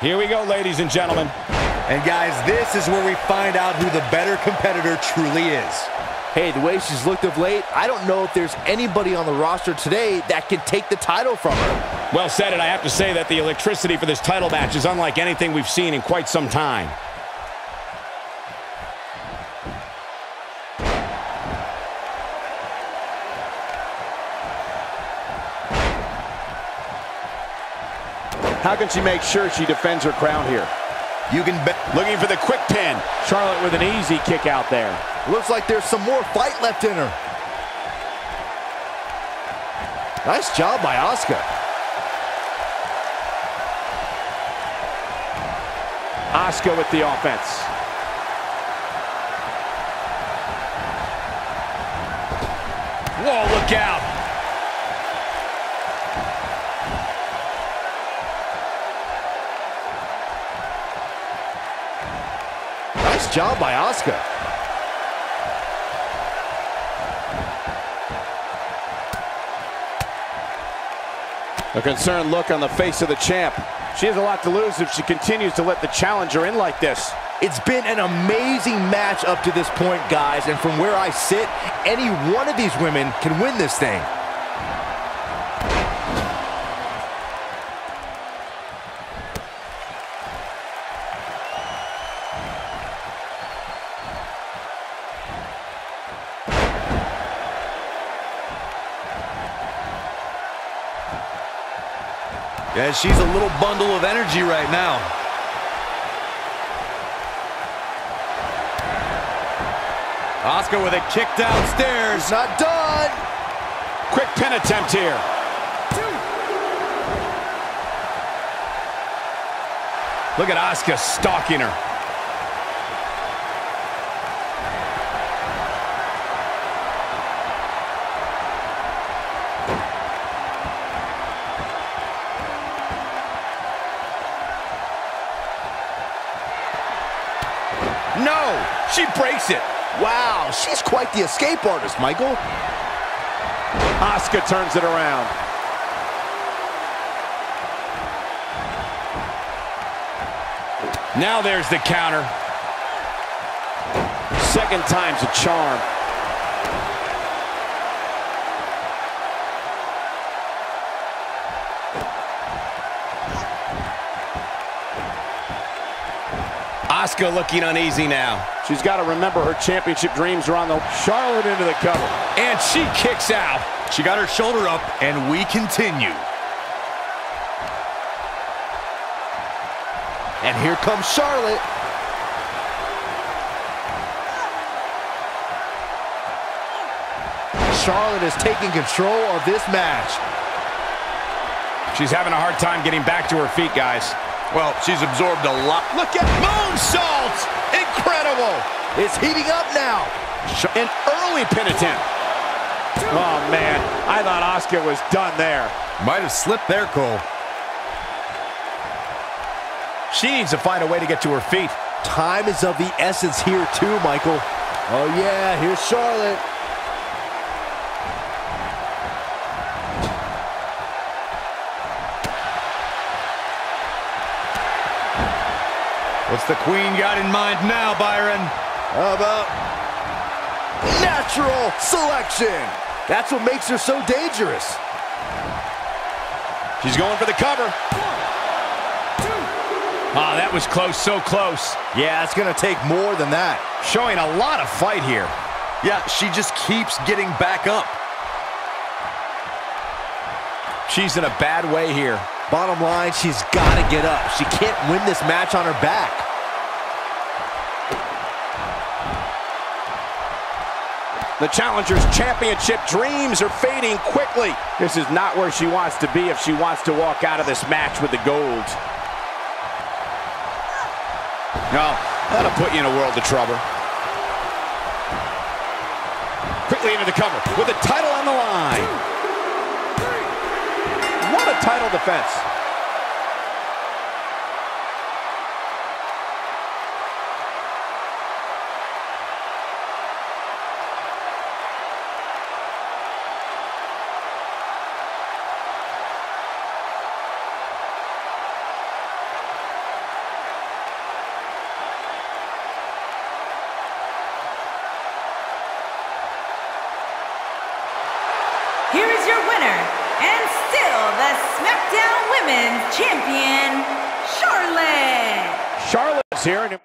Here we go, ladies and gentlemen. And guys, this is where we find out who the better competitor truly is. Hey, the way she's looked of late, I don't know if there's anybody on the roster today that can take the title from her. Well said, and I have to say that the electricity for this title match is unlike anything we've seen in quite some time. How can she make sure she defends her crown here? You can bet. Looking for the quick pin. Charlotte with an easy kick out there. Looks like there's some more fight left in her. Nice job by Asuka. Asuka with the offense. Whoa, look out. Nice job by Asuka. A concerned look on the face of the champ. She has a lot to lose if she continues to let the challenger in like this. It's been an amazing match up to this point, guys, and from where I sit, any one of these women can win this thing. Yeah, she's a little bundle of energy right now. Asuka with a kick downstairs. It's not done. Quick pin attempt here. Look at Asuka stalking her. No, she breaks it. Wow, she's quite the escape artist, Michael. Asuka turns it around. Now there's the counter. Second time's a charm. Asuka looking uneasy now. She's got to remember her championship dreams are on the Charlotte into the cover. And she kicks out. She got her shoulder up, and we continue. And here comes Charlotte. Charlotte is taking control of this match. She's having a hard time getting back to her feet, guys. Well, she's absorbed a lot. Look at moonsault! Incredible! It's heating up now. An early pin attempt. Oh, man. I thought Asuka was done there. Might have slipped there, Cole. She needs to find a way to get to her feet. Time is of the essence here too, Michael. Oh yeah, here's Charlotte. What's the queen got in mind now, Byron? How about natural selection? That's what makes her so dangerous. She's going for the cover. Ah, that was close, so close. Yeah, it's gonna take more than that. Showing a lot of fight here. Yeah, she just keeps getting back up. She's in a bad way here. Bottom line, she's gotta get up. She can't win this match on her back. The challenger's championship dreams are fading quickly. This is not where she wants to be if she wants to walk out of this match with the gold. No, that'll put you in a world of trouble. Quickly into the cover with the title on the line title defense. Here is your winner, and still the SmackDown Women's Champion, Charlotte. Charlotte's here. And